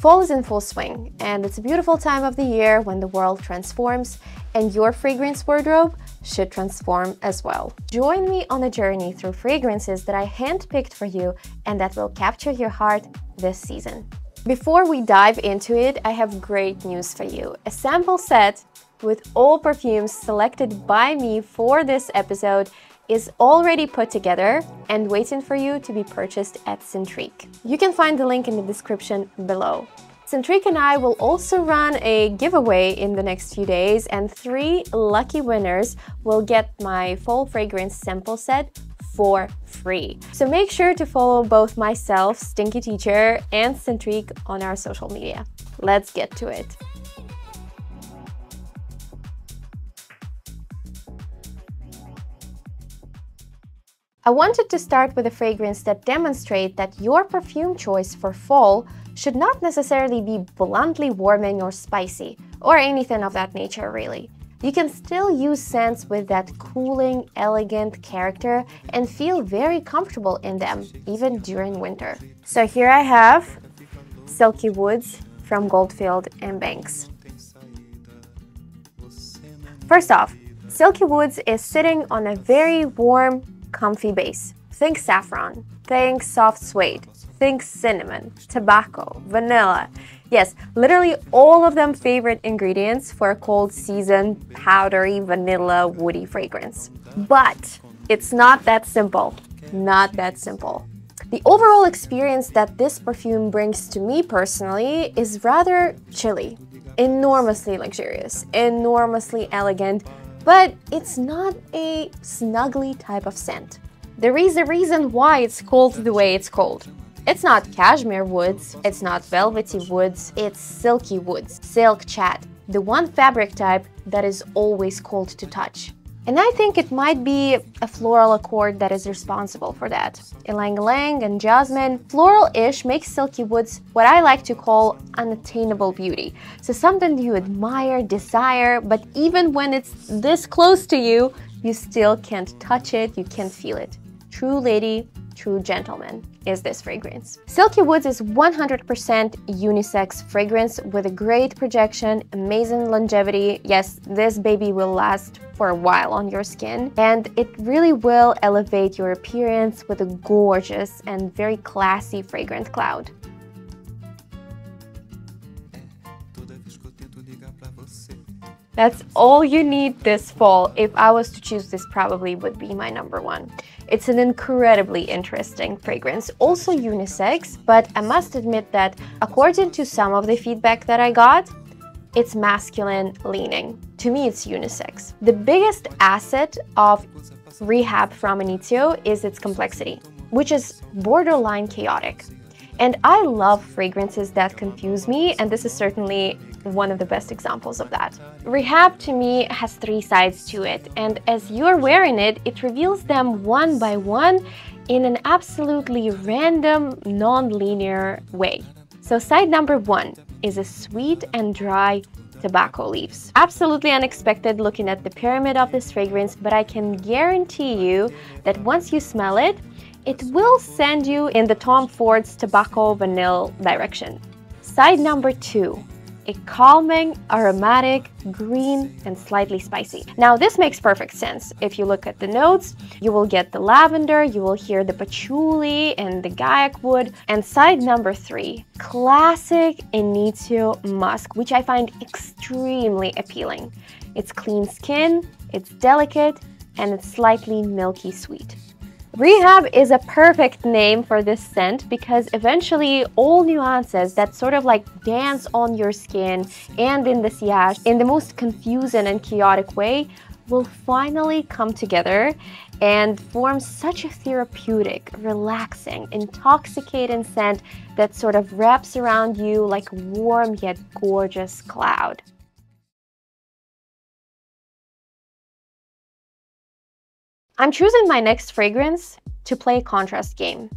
Fall is in full swing, and it's a beautiful time of the year when the world transforms, and your fragrance wardrobe should transform as well. Join me on a journey through fragrances that I handpicked for you and that will capture your heart this season. Before we dive into it, I have great news for you. A sample set with all perfumes selected by me for this episode is already put together and waiting for you to be purchased at Scentrique. You can find the link in the description below. Scentrique and I will also run a giveaway in the next few days and three lucky winners will get my fall fragrance sample set for free. So make sure to follow both myself, Stinky Teacher, and Scentrique on our social media. Let's get to it. I wanted to start with a fragrance that demonstrates that your perfume choice for fall should not necessarily be bluntly warming or spicy, or anything of that nature really. You can still use scents with that cooling, elegant character and feel very comfortable in them, even during winter. So here I have Silky Woods from Goldfield and Banks. First off, Silky Woods is sitting on a very warm, comfy base. Think saffron, think soft suede, think cinnamon, tobacco, vanilla. Yes, literally all of them favorite ingredients for a cold season, powdery, vanilla, woody fragrance. But it's not that simple. Not that simple. The overall experience that this perfume brings to me personally is rather chilly, enormously luxurious, enormously elegant, but it's not a snuggly type of scent. There is a reason why it's called the way it's called. It's not cashmere woods, it's not velvety woods, it's silky woods, silk chat, the one fabric type that is always cold to touch. And I think it might be a floral accord that is responsible for that. Ylang ylang and jasmine, floral-ish makes Silky Woods what I like to call unattainable beauty. So something you admire, desire, but even when it's this close to you, you still can't touch it, you can't feel it. True lady, true gentleman is this fragrance. Silky Woods is 100% unisex fragrance with a great projection, amazing longevity. Yes, this baby will last for a while on your skin and it really will elevate your appearance with a gorgeous and very classy fragrant cloud. That's all you need this fall. If I was to choose, this probably would be my number one. It's an incredibly interesting fragrance, also unisex, but I must admit that according to some of the feedback that I got, it's masculine leaning. To me, it's unisex. The biggest asset of Rehab from Initio is its complexity, which is borderline chaotic. And I love fragrances that confuse me, and this is certainly one of the best examples of that. Rehab to me has three sides to it, and as you're wearing it, it reveals them one by one in an absolutely random, non-linear way. So side number one is a sweet and dry tobacco leaves. Absolutely unexpected looking at the pyramid of this fragrance, but I can guarantee you that once you smell it, it will send you in the Tom Ford's tobacco vanilla direction. Side number two, a calming, aromatic, green, and slightly spicy. Now this makes perfect sense. If you look at the notes, you will get the lavender, you will hear the patchouli and the guaiac wood. And side number three, classic Initio musk, which I find extremely appealing. It's clean skin, it's delicate, and it's slightly milky sweet. Rehab is a perfect name for this scent because eventually all nuances that sort of like dance on your skin and in the sillage in the most confusing and chaotic way will finally come together and form such a therapeutic, relaxing, intoxicating scent that sort of wraps around you like a warm yet gorgeous cloud. I'm choosing my next fragrance to play a contrast game.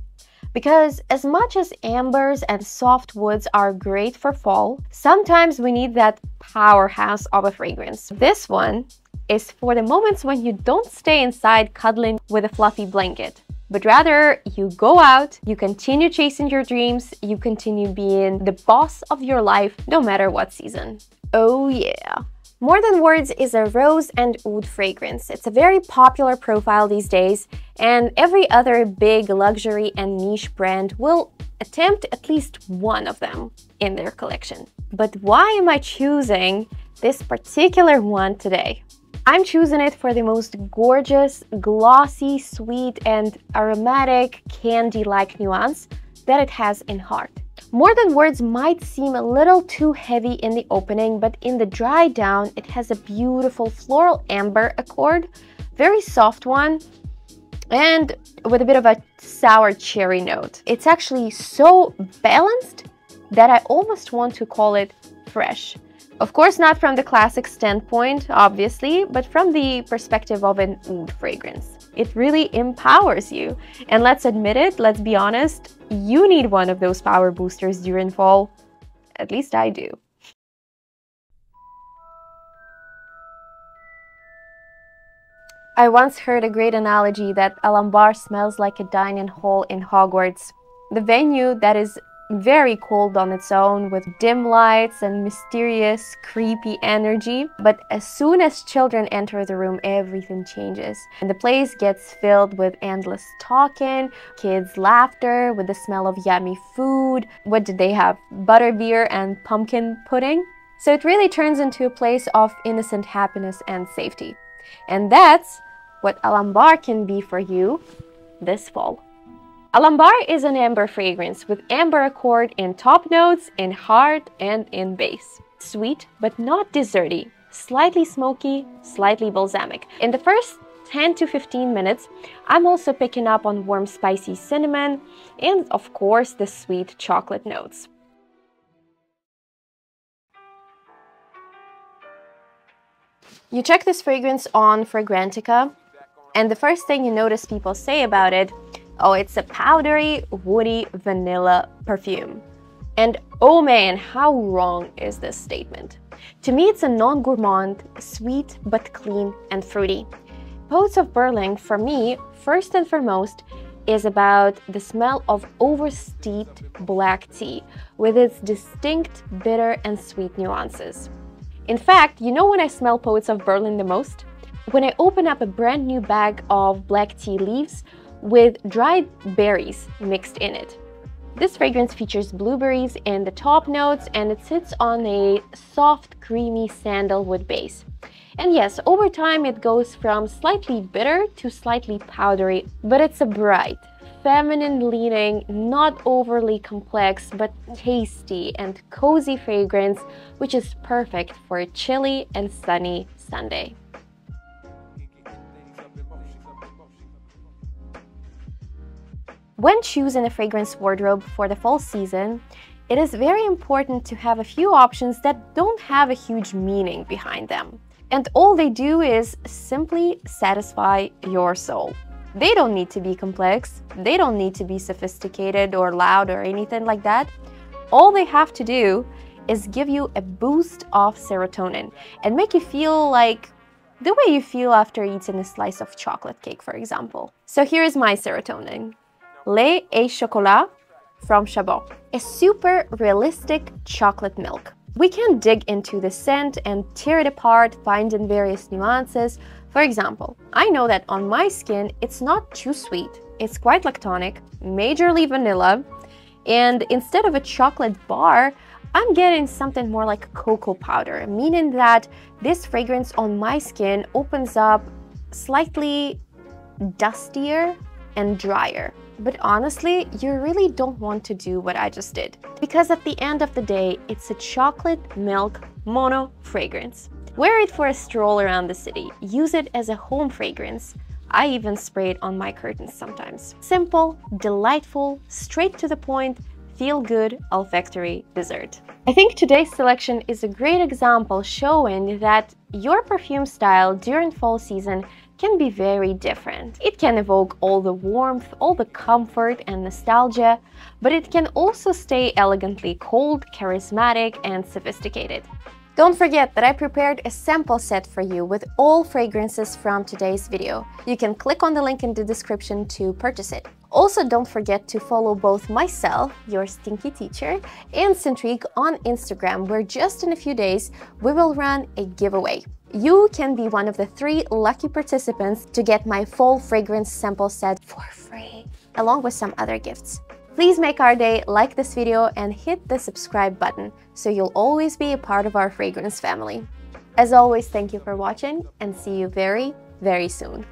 Because as much as ambers and soft woods are great for fall, sometimes we need that powerhouse of a fragrance. This one is for the moments when you don't stay inside cuddling with a fluffy blanket. but rather you go out, you continue chasing your dreams, you continue being the boss of your life no matter what season. Oh yeah. More Than Words is a rose and oud fragrance. It's a very popular profile these days, and every other big luxury and niche brand will attempt at least one of them in their collection. But why am I choosing this particular one today? I'm choosing it for the most gorgeous, glossy, sweet, and aromatic candy-like nuance that it has in heart. More Than Words might seem a little too heavy in the opening, but in the dry down, it has a beautiful floral amber accord, very soft one, and with a bit of a sour cherry note. It's actually so balanced that I almost want to call it fresh. Of course, not from the classic standpoint, obviously, but from the perspective of an oud fragrance. It really empowers you. And let's admit it, let's be honest, you need one of those power boosters during fall. At least I do. I once heard a great analogy that Alambar smells like a dining hall in Hogwarts. The venue that is very cold on its own with dim lights and mysterious, creepy energy. But as soon as children enter the room, everything changes. And the place gets filled with endless talking, kids' laughter, with the smell of yummy food. What did they have? Butterbeer and pumpkin pudding? So it really turns into a place of innocent happiness and safety. And that's what Alambar can be for you this fall. Alambar is an amber fragrance with amber accord in top notes, in heart, and in base. Sweet, but not desserty. Slightly smoky, slightly balsamic. In the first 10 to 15 minutes, I'm also picking up on warm spicy cinnamon and of course the sweet chocolate notes. You check this fragrance on Fragrantica and the first thing you notice people say about it Oh, it's a powdery, woody vanilla perfume. And oh man, how wrong is this statement? To me, it's a non-gourmand, sweet but clean and fruity. Poets of Berlin, for me, first and foremost, is about the smell of oversteeped black tea with its distinct bitter and sweet nuances. In fact, you know when I smell Poets of Berlin the most? When I open up a brand new bag of black tea leaves with dried berries mixed in it. This fragrance features blueberries in the top notes and it sits on a soft, creamy sandalwood base. And yes, over time it goes from slightly bitter to slightly powdery, but it's a bright, feminine leaning, not overly complex, but tasty and cozy fragrance, which is perfect for a chilly and sunny Sunday. When choosing a fragrance wardrobe for the fall season, it is very important to have a few options that don't have a huge meaning behind them. And all they do is simply satisfy your soul. They don't need to be complex, they don't need to be sophisticated or loud or anything like that. All they have to do is give you a boost of serotonin and make you feel like the way you feel after eating a slice of chocolate cake, for example. So here is my serotonin. Lait et Chocolat from Chabaud, a super realistic chocolate milk. We can dig into the scent and tear it apart, finding various nuances. For example, I know that on my skin, it's not too sweet. It's quite lactonic, majorly vanilla, and instead of a chocolate bar, I'm getting something more like cocoa powder, meaning that this fragrance on my skin opens up slightly dustier and drier. But honestly, you really don't want to do what I just did. Because at the end of the day, it's a chocolate milk mono fragrance. Wear it for a stroll around the city. Use it as a home fragrance. I even spray it on my curtains sometimes. Simple, delightful, straight to the point, feel-good olfactory dessert. I think today's selection is a great example showing that your perfume style during fall season can be very different. It can evoke all the warmth, all the comfort and nostalgia, but it can also stay elegantly cold, charismatic and sophisticated. Don't forget that I prepared a sample set for you with all fragrances from today's video. You can click on the link in the description to purchase it. Also, don't forget to follow both myself, your stinky teacher, and Scentrique on Instagram, where just in a few days we will run a giveaway. You can be one of the three lucky participants to get my full fragrance sample set for free, along with some other gifts. Please make our day, like this video, and hit the subscribe button so you'll always be a part of our fragrance family. As always, thank you for watching and see you very, very soon.